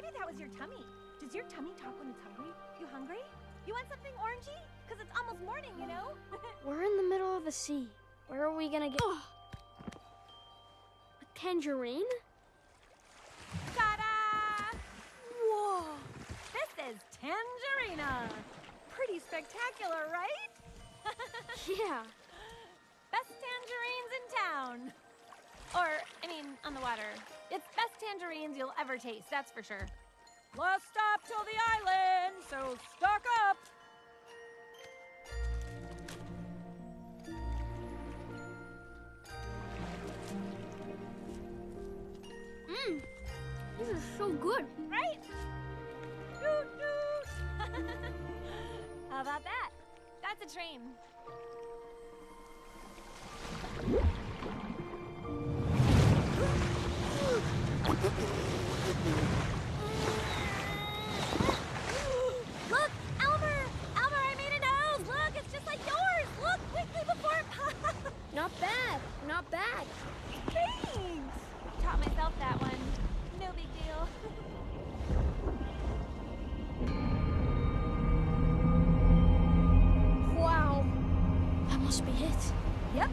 maybe that was your tummy. Does your tummy talk when it's hungry? You hungry? You want something orangey? Because it's almost morning, you know? We're in the middle of the sea. Where are we gonna get? a tangerine? Ta-da! Whoa! This is Tangerina. Pretty spectacular, right? Yeah. Best tangerines in town. Or, I mean, on the water. It's best tangerines you'll ever taste, that's for sure. Last stop till the island, so stock up. Mmm. This is so good. Right? Doot doot. How about that? That's a train. Thanks! Taught myself that one. No big deal. wow. That must be it. Yep,